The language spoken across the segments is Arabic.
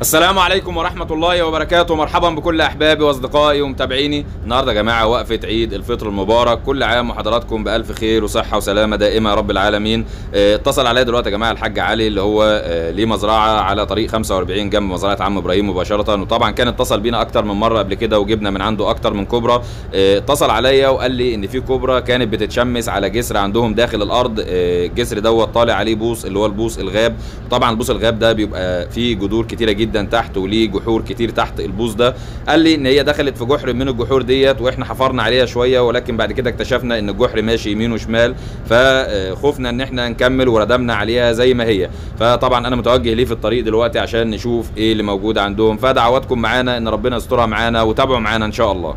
السلام عليكم ورحمة الله وبركاته. مرحبا بكل أحبابي وأصدقائي ومتابعيني. النهاردة يا جماعة وقفة عيد الفطر المبارك. كل عام وحضراتكم بألف خير وصحة وسلامة دائمة يا رب العالمين. آه، اتصل عليا دلوقتي يا جماعة الحاج علي اللي هو آه، ليه مزرعة على طريق 45 جنب مزرعة عم إبراهيم مباشرة. وطبعا كان اتصل بينا أكتر من مرة قبل كده وجبنا من عنده أكتر من كوبرا. آه، اتصل عليا وقال لي إن في كوبرا كانت بتتشمس على جسر عندهم داخل الأرض. الجسر دوت طالع عليه بوص اللي هو البوص الغاب. طبعا البوص الغاب ده بيبقى فيه جذور كتيرة جدا تحت وليه جحور كتير تحت البوص ده. قال لي إن هي دخلت في جحر من الجحور ديت وإحنا حفرنا عليها شوية ولكن بعد كده اكتشفنا إن الجحر ماشي يمين وشمال. فخفنا إن إحنا نكمل وردمنا عليها زي ما هي. فطبعا أنا متوجه ليه في الطريق دلوقتي عشان نشوف إيه اللي موجود عندهم. فدعواتكم معانا إن ربنا يسترها معانا وتابعوا معانا إن شاء الله.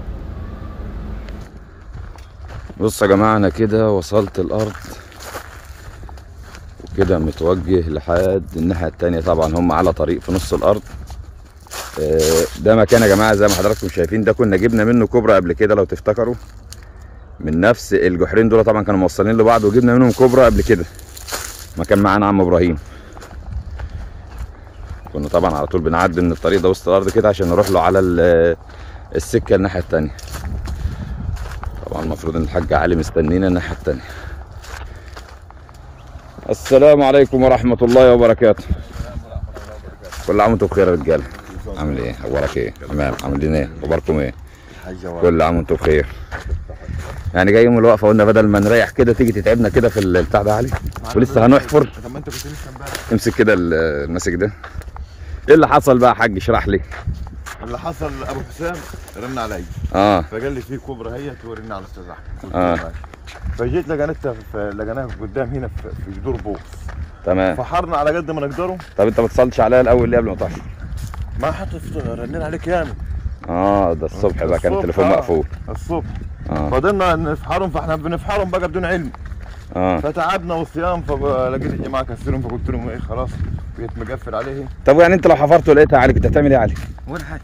بصوا يا جماعة أنا كده وصلت الأرض. وكده متوجه لحد الناحية التانية. طبعا هم على طريق في نص الأرض. آه، ده مكان يا جماعة زي ما حضراتكم شايفين. ده كنا جبنا منه كوبرا قبل كده لو تفتكروا. من نفس الجحرين دول طبعا كانوا موصلين لبعض وجبنا منهم كوبرا قبل كده. ما كان معانا عم إبراهيم. كنا طبعا على طول بنعدي من الطريق ده وسط الأرض كده عشان نروح له على ال- السكة الناحية التانية. طبعا المفروض إن الحاج علي مستنينا الناحية التانية. السلام عليكم ورحمة الله وبركاته. كل عام وأنتم بخير يا رجاله عامل إيه؟ أخبارك إيه؟ تمام. عاملين إيه؟ اخباركم إيه؟ كل عام وأنتم بخير. يعني جاي يوم الوقفة قلنا بدل ما نريح كده تيجي تتعبنا كده في البتاع ده علي. ولسه هنحفر. طب ما انت كنت لسه امبارح امسك كده ال- الماسك ده. إيه اللي حصل بقى يا حاج؟ اشرح لي. اللي حصل أبو حسام رن علي آه. فقال لي في كوبرا هي تورينا على أستاذ أحمد. ماشي. فجيت لقيتها في لقيناها قدام هنا في, جذور بوص تمام. فحرنا على قد ما نقدره طب انت ما اتصلتش عليا الأول ليه قبل ما تحفر ما حط رنين عليك ياما آه ده الصبح بقى كان التليفون آه. مقفول. الصبح. آه. فضلنا نفحرهم فاحنا بنفحرهم بقى بدون علم. آه. فتعبنا والصيام فلقيت الجماعة كسرهم فقلت لهم إيه خلاص بقيت مقفل عليه طب يعني انت لو حفرت ولقيتها علي كنت هتعمل إيه يا علي؟ ولا حاجة.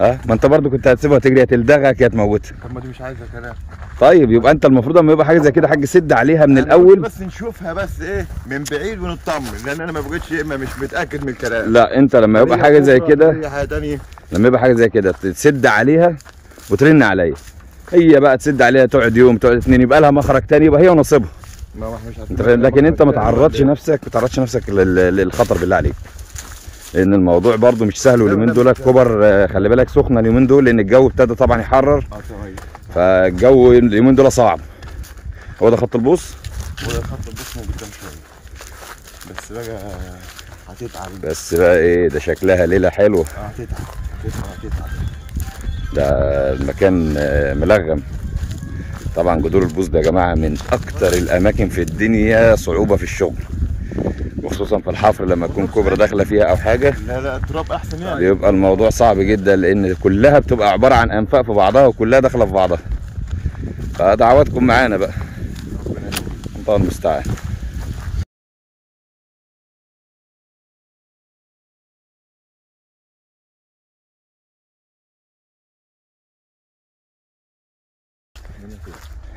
آه ما انت برضو كنت هتسيبها تجري هتلدغك يا تموتها طب ما دي مش عايزة كلام. طيب يبقى انت المفروض اما يبقى حاجة زي كده حاج سد عليها من الأول. بس نشوفها بس إيه من بعيد ونطمن لأن أنا ما بقتش إما مش متأكد من الكلام. لا انت لما يبقى حاجة زي كده هي حاجة ثانية لما يبقى حاجة زي كده تسد عليها وترن عليا. هي بقى تسد عليها تقعد يوم تقعد اتنين يبقى لها مخرج تاني يبقى هي ونصيبها. انت فاهم؟ لكن انت ما تعرضش نفسك ما تعرضش نفسك لل- للخطر بالله عليك. لأن الموضوع برضو مش سهل واليومين دول كبر آه، خلي بالك سخنة اليومين دول لأن الجو ابتدى طبعا يحرر. تمام. فالجو اليومين دول صعب. هو ده خط البوص؟ ولا الخط باسمه قدام شوية. بس بقى هتتعب. بس بقى إيه ده شكلها ليلة حلوة. آه هتتعب هتتعب هتتعب. ده المكان آه، ملغم. طبعا جذور البوص ده يا جماعة من أكتر الأماكن في الدنيا صعوبة في الشغل. وخصوصا في الحفر لما تكون كوبرا داخلة فيها أو حاجة. لا لا التراب أحسن يعني. بيبقى الموضوع صعب جدا لأن كلها بتبقى عبارة عن أنفاق في بعضها وكلها داخلة في بعضها. فدعواتكم معانا بقى. الله المستعان.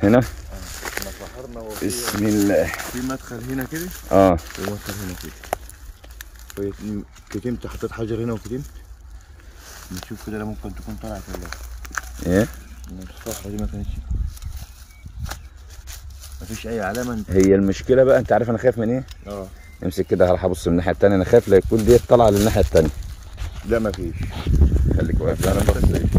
هنا؟ بسم الله. في مدخل هنا كده؟ آه. ومدخل هنا كده. كويس. كتمت حطيت حجر هنا وكتمت نشوف كده ممكن تكون طلعت ولا لا. إيه؟ الصخرة دي ما كانتش. مفيش أي علامة أنت. هي المشكلة بقى أنت عارف أنا خايف من إيه؟ آه. امسك كده هروح ابص من الناحية التانية؟ أنا خايف لا يكون ديت طالعة للناحية التانية. لا مفيش خليك واقف. أنا أنا بس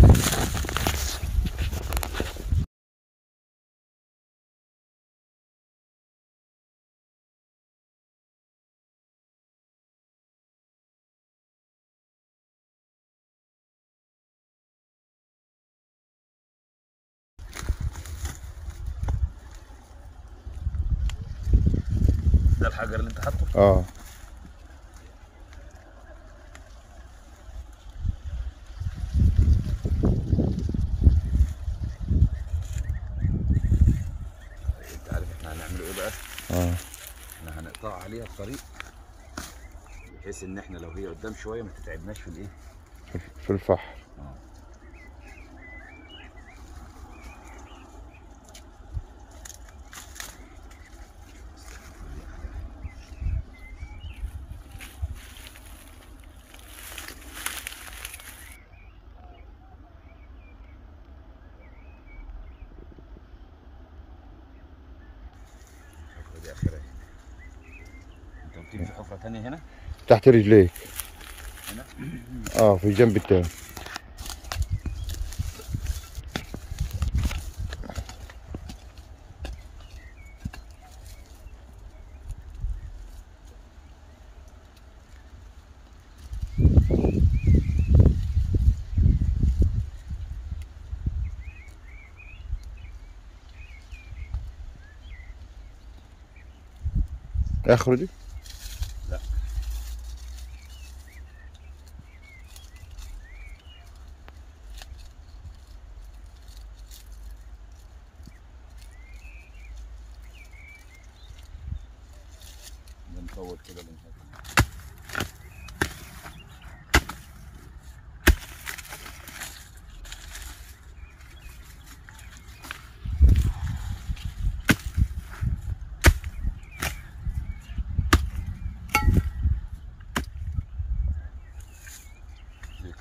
ده الحجر اللي انت حاطه آه انت عارف إحنا هنعمله إيه بقى؟ آه إحنا هنقطع عليها الطريق بحيث ان إحنا لو هي قدام شوية ما تتعبناش في الايه؟ في الفحر ادي اخرها انت هنا؟ تحت رجليك. هنا؟ آه في الجنب التاني. اخره بنطول كده بنحط زي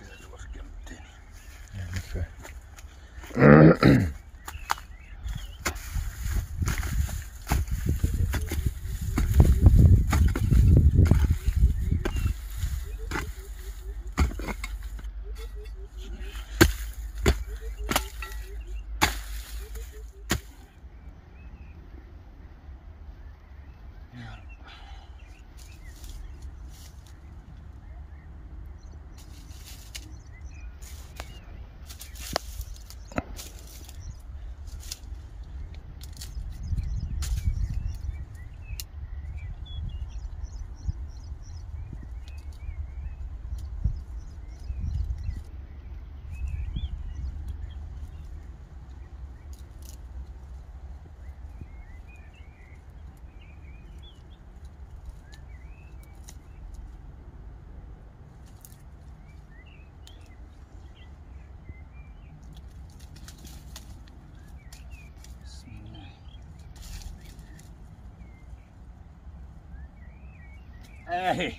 اهي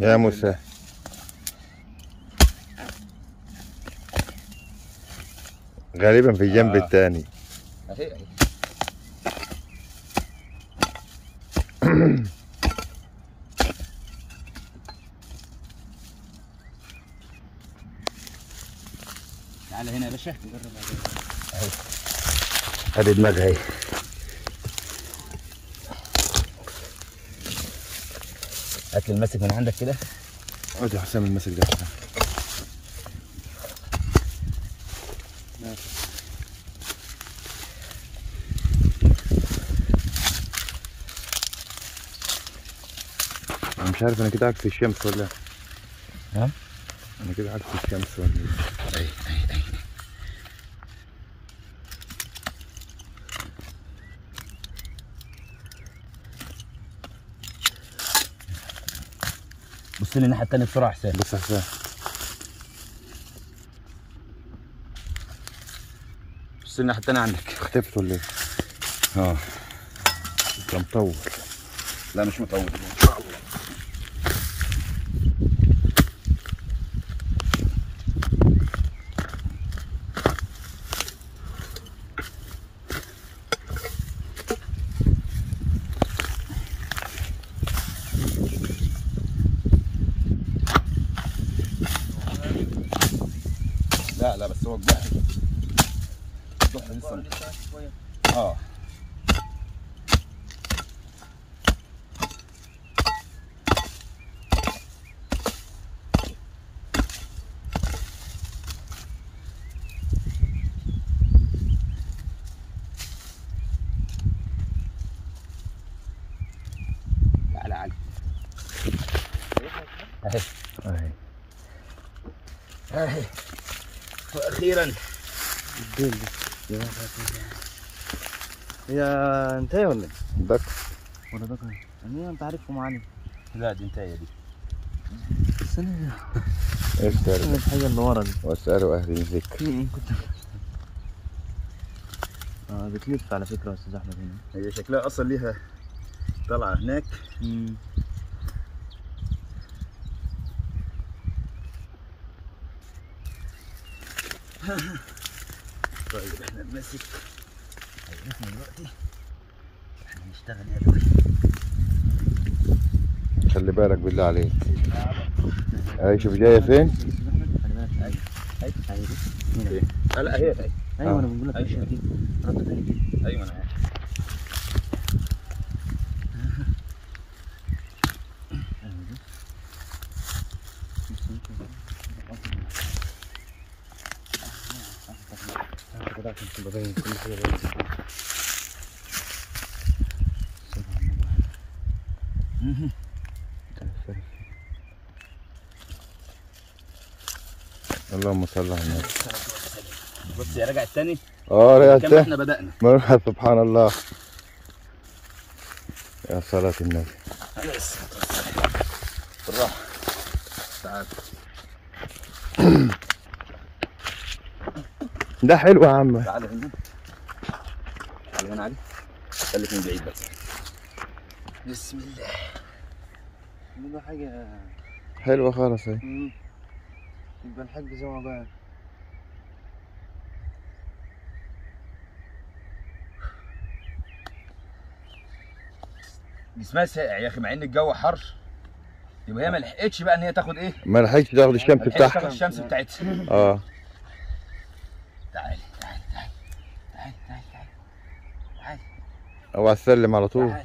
يا موسى. غالبا في الجنب آه. الثاني اهي اهي تعال هنا يا باشا. نجرب هذه دماغها هي هات لي المسك من عندك كده. ادي حسام المسك ده. أنا مش عارف أنا كده عكس الشمس ولا ها؟ أنا كده عكس الشمس ولا إيه بص لي الناحيه الثانية بسرعة حسين بس حسام بص لي الناحيه الثانية عندك. اختفت ولا إيه؟ آه. انت مطول. لا مش مطول. لا لا بس هو الضحك الضحك لسه آه تعالى علي هي انتهي ولا؟ إيه؟ دك ولا كان؟ يعني انت عارفهم عني لا دي انتهي دي. بس أنا إيش تعرف الحاجة اللي ورا دي. واسألوا أهل الذكر كنت. آه بتلف على فكرة يا أستاذ أحمد هنا. هي شكلها أصلا ليها طلعة هناك. مم. طيب. إحنا بنمسك هيعرفنا دلوقتي نشتغل يا دوي خلي بالك بالله عليك. اي شوف جاية فين؟ أيوه هنا. لا هي هي أيوه آه. أنا بقول لك تاني كده أيوه أنا عارف. أيوه دي كل. اللهم صل على النبي. بص يا راجع التاني. آه كما رجعت إحنا بدأنا؟ مرحبا سبحان الله. يا صلاة النبي. بالراحة. تعال. ده حلو يا عم. تعال هنا تعال هنا علي. خليك من بعيد بس بسم الله. ده حاجة؟ حلوة خالص اهي. يبقى الحاج زي ما بقى جسمها ساقع يا أخي مع ان الجو حر. يبقى هي ما لحقتش بقى ان هي تاخد إيه؟ ما لحقتش تاخد الشمس ما لحقتش تاخد الشمس بتاعتها. آه. اوعى تسلم على طول. تعالي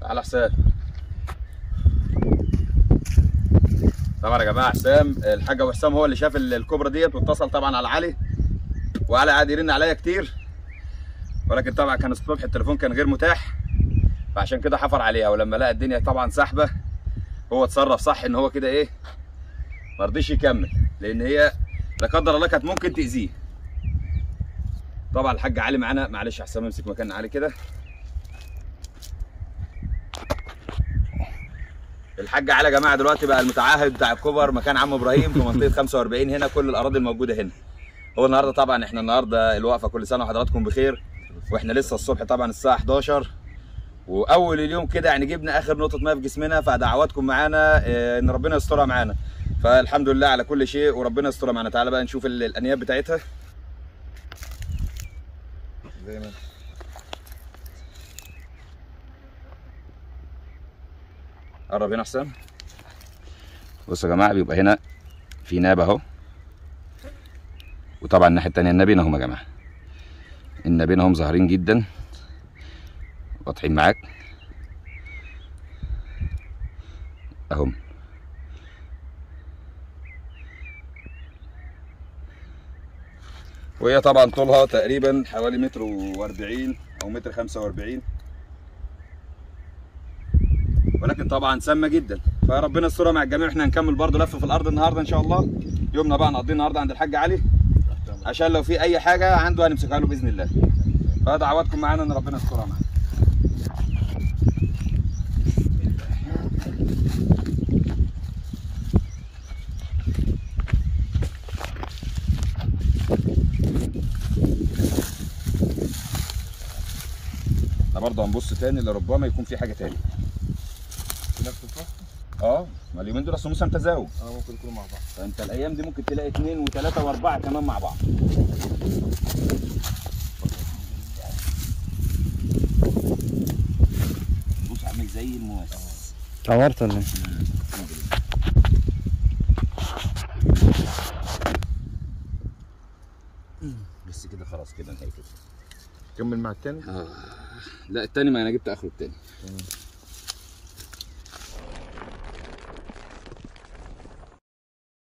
تعالى حسام طبعا يا جماعة حسام الحاج ابو حسام هو اللي شاف ال- الكوبرا ديت واتصل طبعا على علي وعلي قعد يرن عليا كتير ولكن طبعا كان الصبح التليفون كان غير متاح فعشان كده حفر عليها ولما لقى الدنيا طبعا سحبه هو اتصرف صح إن هو كده إيه ما رضيش يكمل لأن هي لا قدر الله كانت ممكن تأذيه. طبعا الحاج علي معانا معلش يا حسام امسك مكان علي كده. الحاج علي يا جماعة دلوقتي بقى المتعهد بتاع الكوبر مكان عم إبراهيم في منطقة 45 هنا كل الأراضي الموجودة هنا. هو النهارده طبعا إحنا النهارده الوقفة كل سنة وحضراتكم بخير وإحنا لسه الصبح طبعا الساعة 11 وأول اليوم كده يعني جبنا آخر نقطة ماء في جسمنا فدعواتكم معانا آه، إن ربنا يسترها معانا. فالحمد لله على كل شيء وربنا يسترها معانا. تعالى بقى نشوف ال- الأنياب بتاعتها. زي ما قرب هنا حسام؟ بصوا يا جماعة بيبقى هنا في ناب أهو. وطبعا الناحية التانية النابين اهم يا جماعة. النابين اهم ظاهرين جدا. واضحين معاك. اهم وهي طبعا طولها تقريبا حوالي متر وأربعين أو متر خمسة وأربعين. ولكن طبعا سامة جدا. فربنا يسترها مع الجميع. إحنا هنكمل برضه لف في الأرض النهارده إن شاء الله. يومنا بقى نقضيه النهارده عند الحاج علي. عشان لو في أي حاجة عنده هنمسكها له بإذن الله. فدعواتكم معانا إن ربنا يسترها معانا. إحنا برضه هنبص تاني لربما يكون في حاجة تاني. آه ما اليومين دول اصل موسم تزاوج آه ممكن يكونوا مع بعض. فانت الأيام دي ممكن تلاقي اثنين وثلاثه واربعة كمان مع بعض. بص عامل زي المواس عمرت ولا إيه؟ بس كده خلاص كده نهايته كمل مع التاني. لا التاني ما أنا جبت آخره التاني.